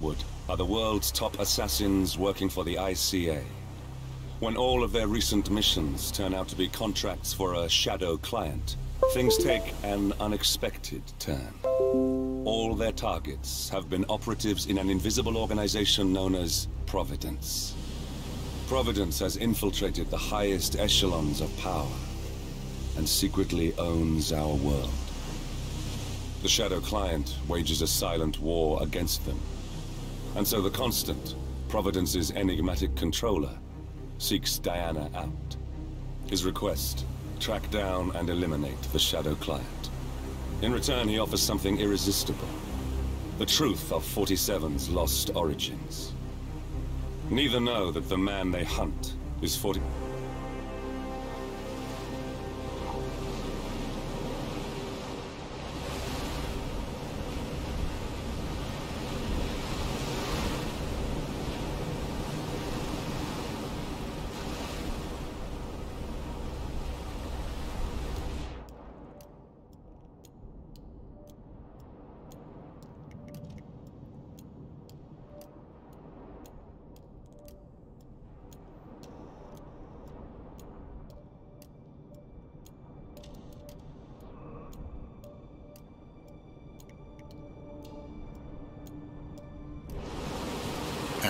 Wood are the world's top assassins working for the ICA. When all of their recent missions turn out to be contracts for a shadow client, things take an unexpected turn. All their targets have been operatives in an invisible organization known as Providence. Providence has infiltrated the highest echelons of power and secretly owns our world. The Shadow Client wages a silent war against them. And so the Constant, Providence's enigmatic controller, seeks Diana out. His request, track down and eliminate the Shadow Client. In return, he offers something irresistible. The truth of 47's lost origins. Neither know that the man they hunt is 40...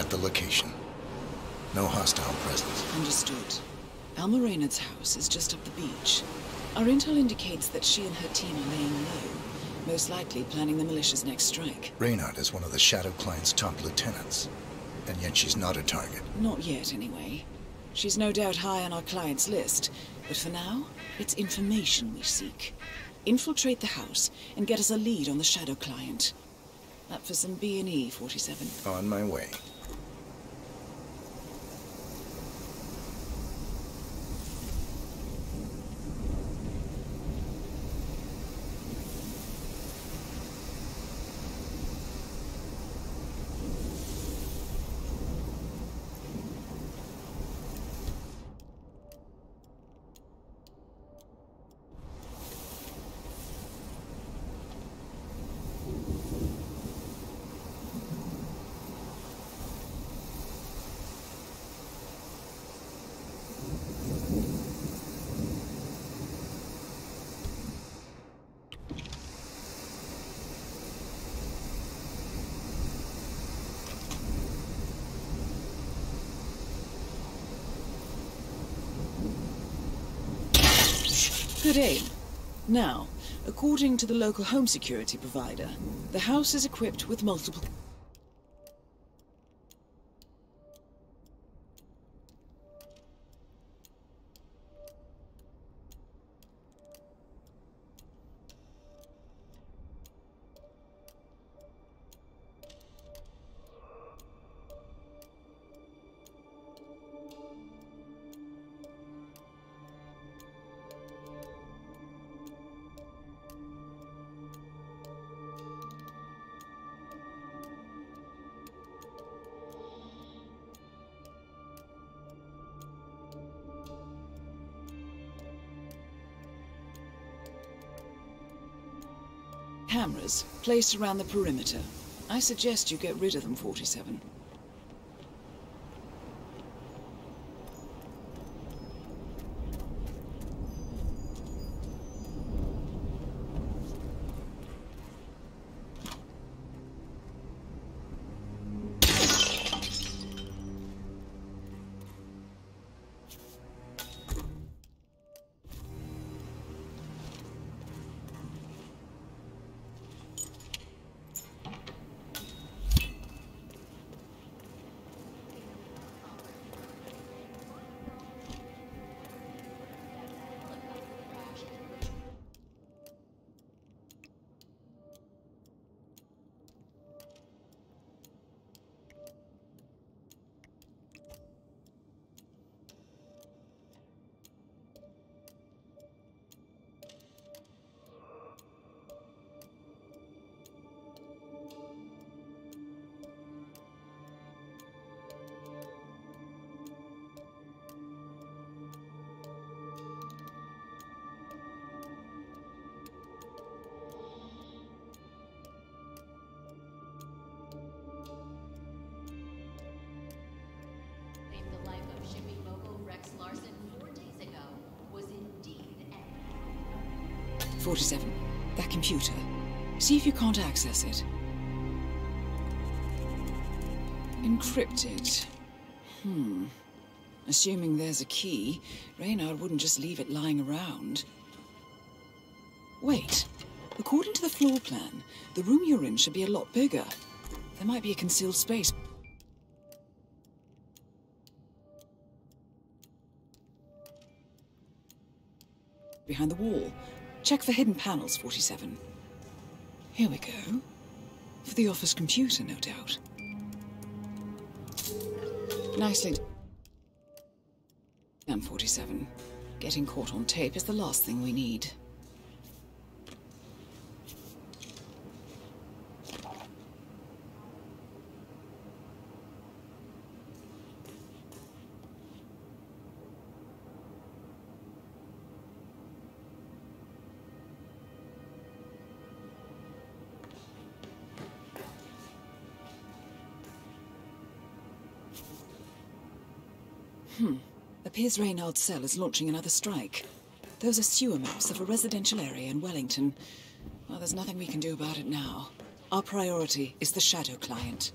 At the location. No hostile presence. Understood. Alma Reynard's house is just up the beach. Our intel indicates that she and her team are laying low, most likely planning the militia's next strike. Reynard is one of the Shadow Client's top lieutenants. And yet she's not a target. Not yet, anyway. She's no doubt high on our client's list, but for now, it's information we seek. Infiltrate the house and get us a lead on the Shadow Client. Up for some B&E, 47. On my way. Good aim. Now, according to the local home security provider, the house is equipped with multiple... placed around the perimeter. I suggest you get rid of them, 47. 47. That computer. See if you can't access it. Encrypted. Hmm. Assuming there's a key, Reynard wouldn't just leave it lying around. Wait. According to the floor plan, the room you're in should be a lot bigger. There might be a concealed space. Behind the wall. Check for hidden panels, 47. Here we go. For the office computer, no doubt. Nicely done, 47. Getting caught on tape is the last thing we need. Appears Reynard's cell is launching another strike. Those are sewer maps of a residential area in Wellington. Well, there's nothing we can do about it now. Our priority is the Shadow Client.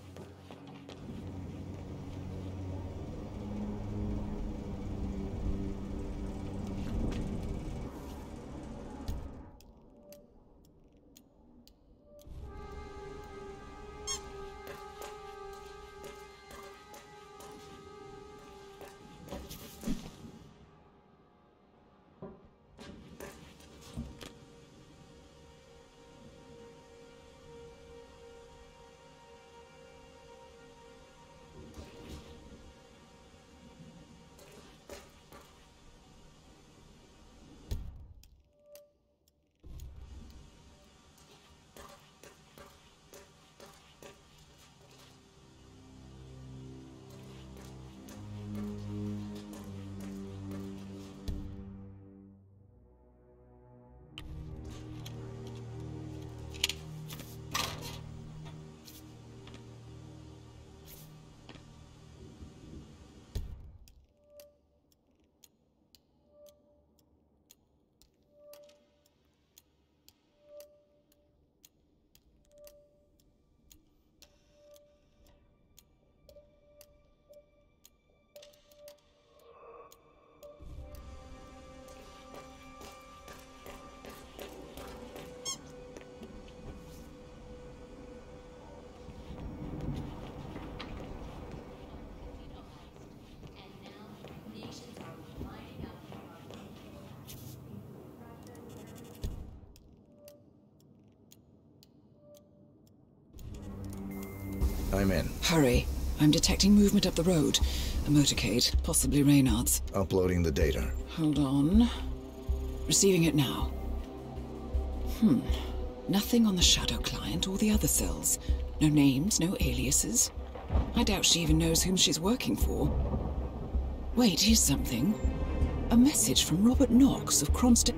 I'm in. Hurry. I'm detecting movement up the road. A motorcade, possibly Reynard's. Uploading the data. Hold on. Receiving it now. Hmm. Nothing on the Shadow client or the other cells. No names, no aliases. I doubt she even knows whom she's working for. Wait, here's something. A message from Robert Knox of Kronstadt.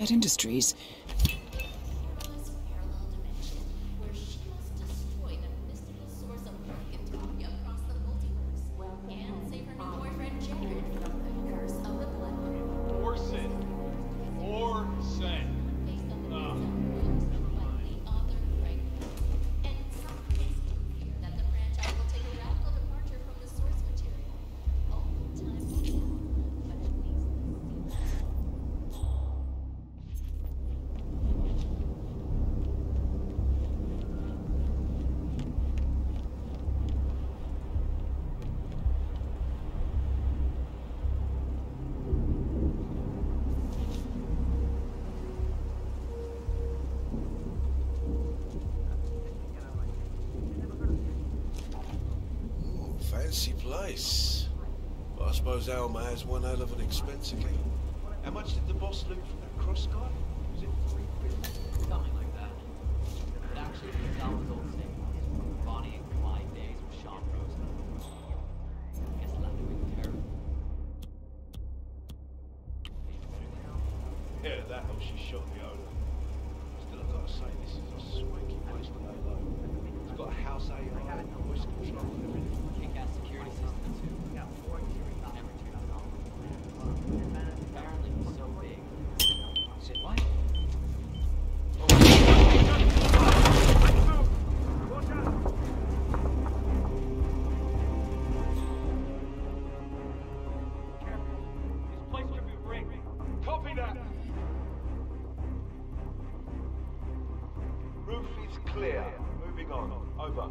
At Industries. fancy place. But I suppose Alma has one hell of an expense again. How much did the boss loot from that cross guy? Roof is clear. Moving on. Over.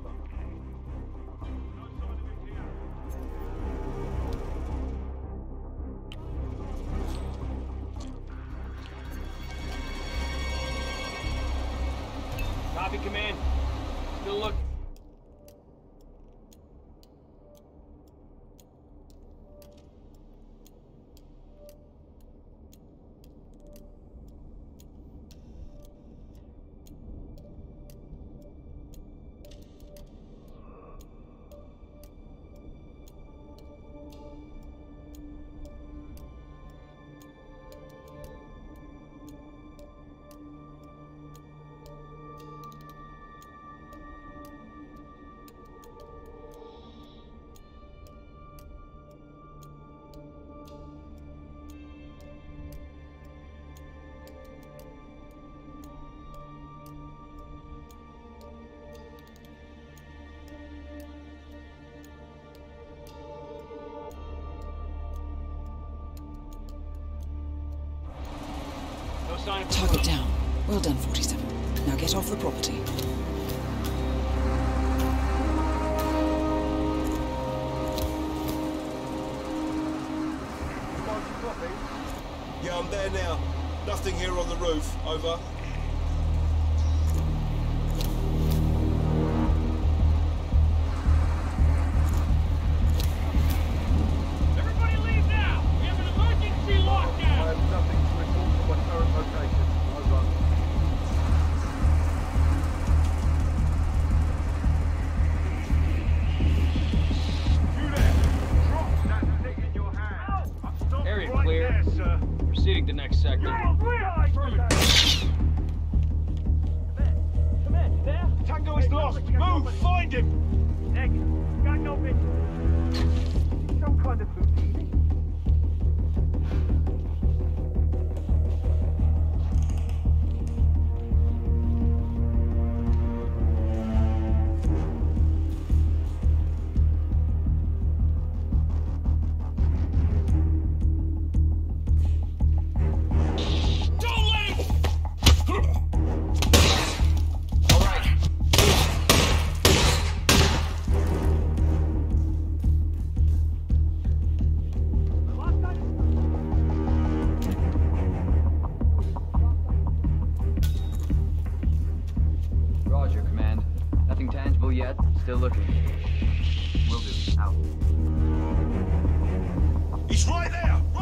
Target down. Well done, 47. Now get off the property. Yeah, I'm there now. Nothing here on the roof. Over. next sector. Will do. Out. He's right there!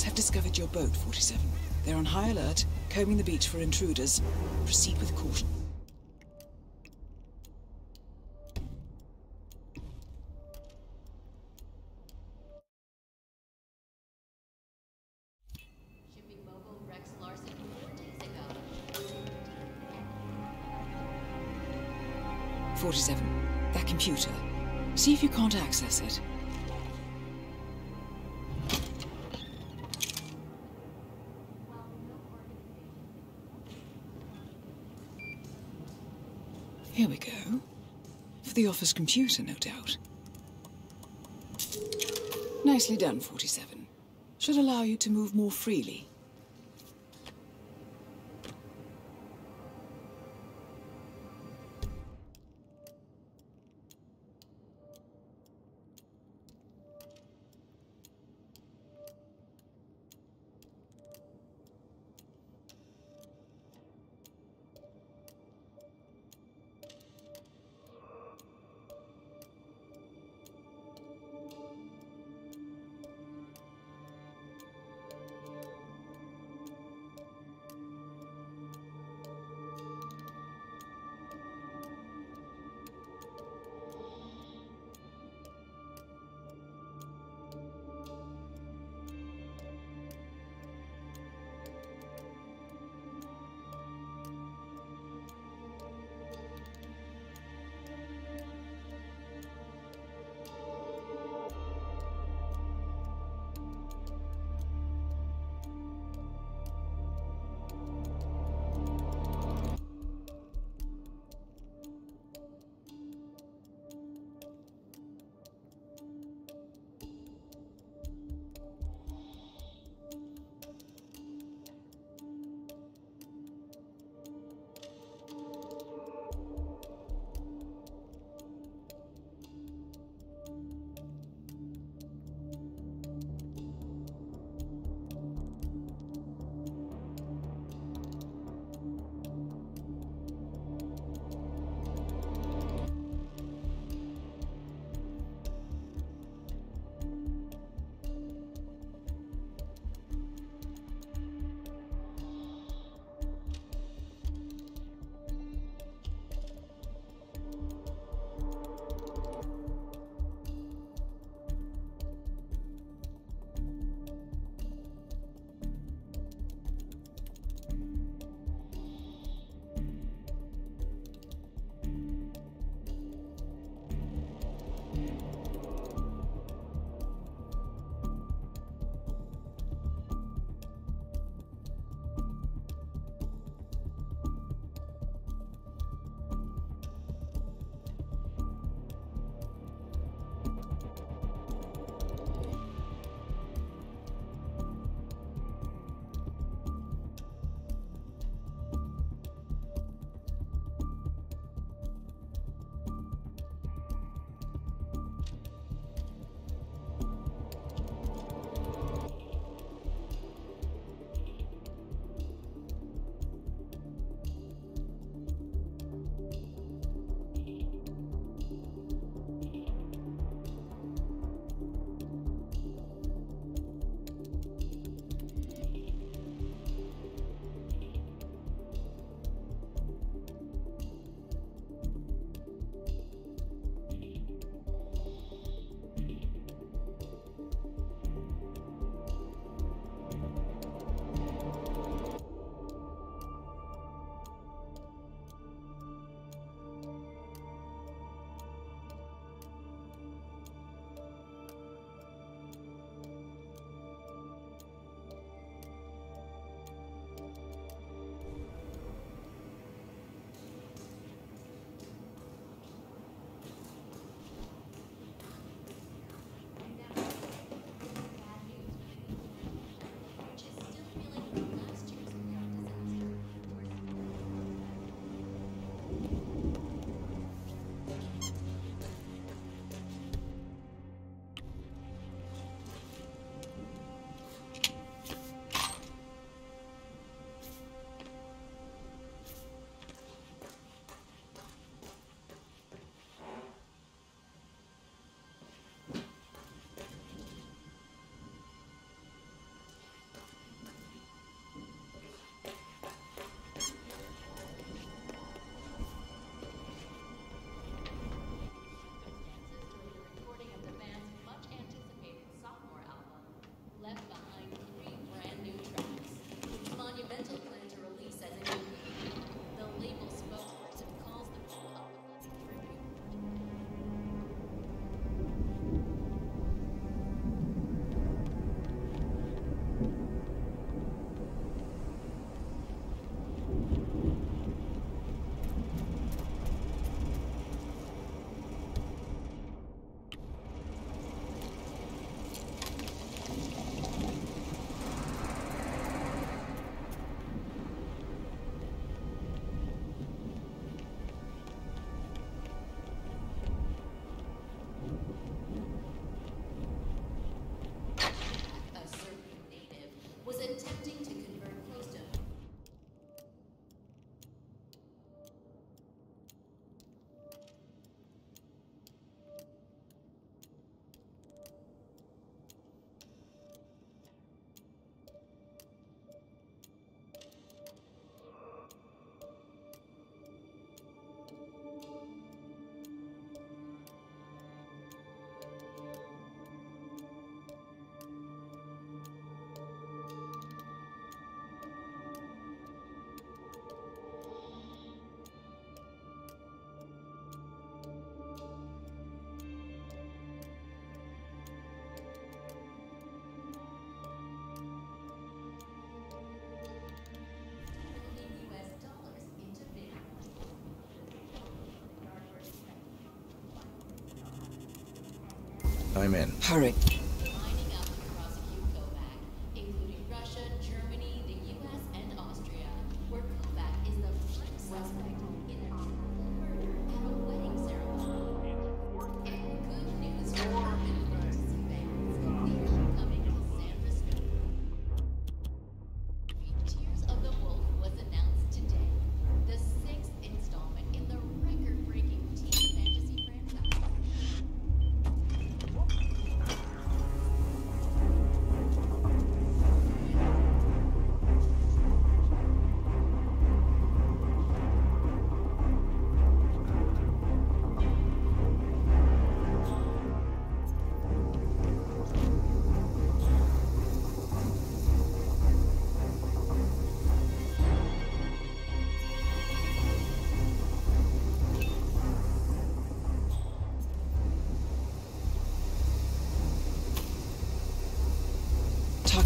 Have discovered your boat, 47. They're on high alert, combing the beach for intruders. Proceed with caution. Here we go. For the office computer, no doubt. Nicely done, 47. Should allow you to move more freely. I'm in. Hurry.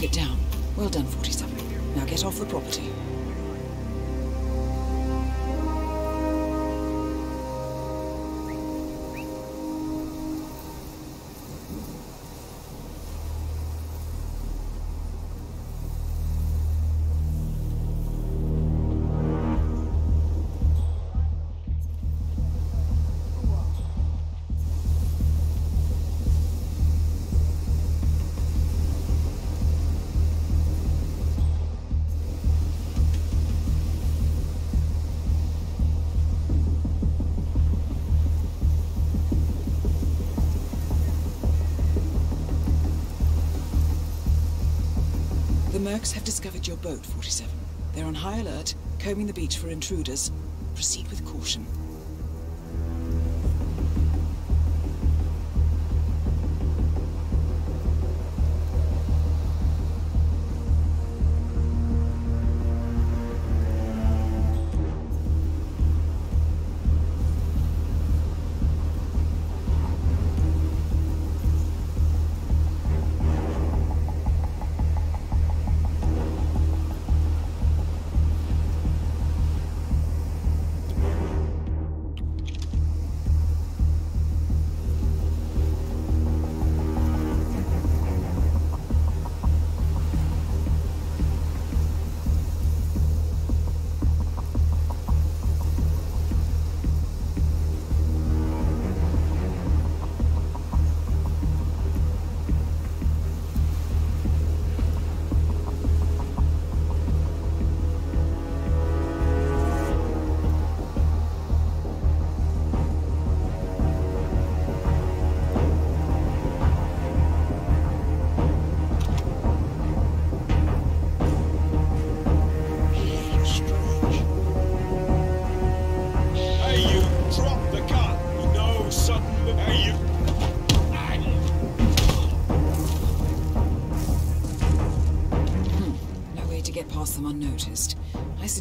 it down. Well done, 47. Now get off the property. mercs have discovered your boat, 47. They're on high alert, combing the beach for intruders. Proceed with caution.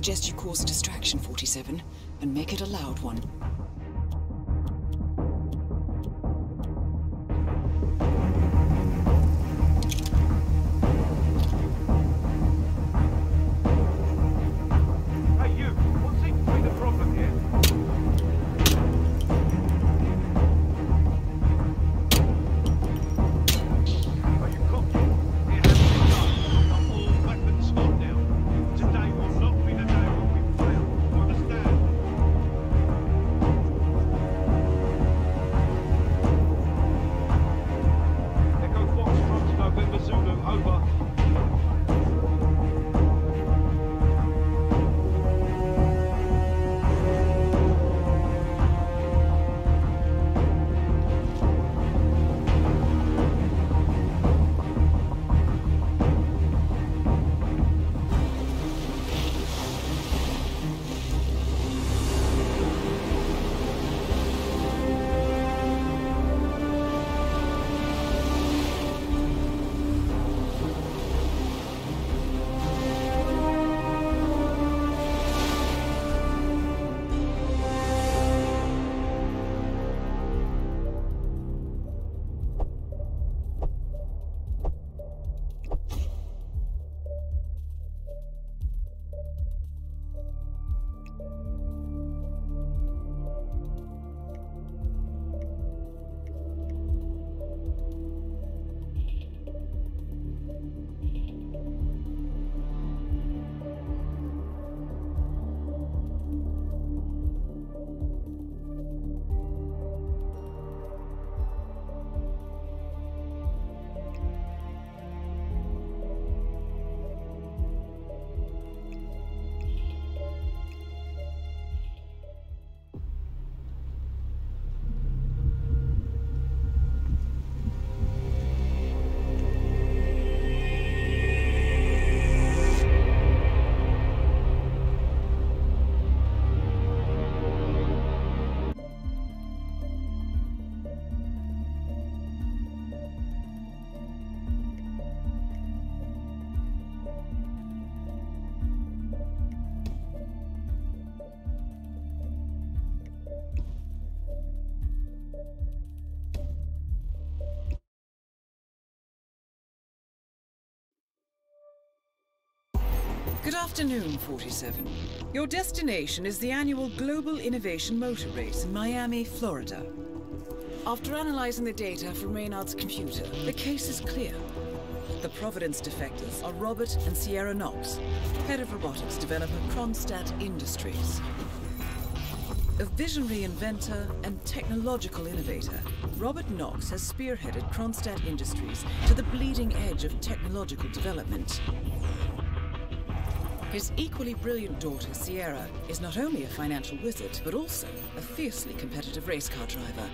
suggest you cause a distraction, 47, and make it a loud one. Afternoon, 47. Your destination is the annual Global Innovation Motor Race in Miami, Florida. After analyzing the data from Reynard's computer, the case is clear. The Providence defectors are Robert and Sierra Knox, head of robotics developer Kronstadt Industries. A visionary inventor and technological innovator, Robert Knox has spearheaded Kronstadt Industries to the bleeding edge of technological development. His equally brilliant daughter, Sierra, is not only a financial wizard, but also a fiercely competitive race car driver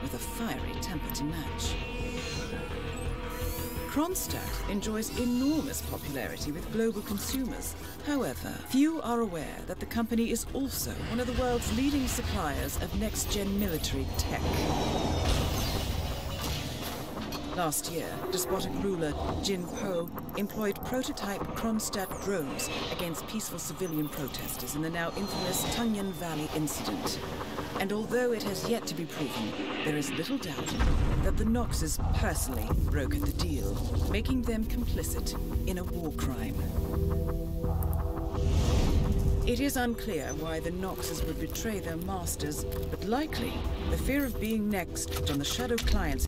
with a fiery temper to match. Kronstadt enjoys enormous popularity with global consumers. However, few are aware that the company is also one of the world's leading suppliers of next-gen military tech. Last year, despotic ruler Jin Po employed prototype Kronstadt drones against peaceful civilian protesters in the now infamous Tunyan Valley incident. And although it has yet to be proven, there is little doubt that the Knoxes personally brokered the deal, making them complicit in a war crime. It is unclear why the Knoxes would betray their masters, but likely the fear of being next on the Shadow Clients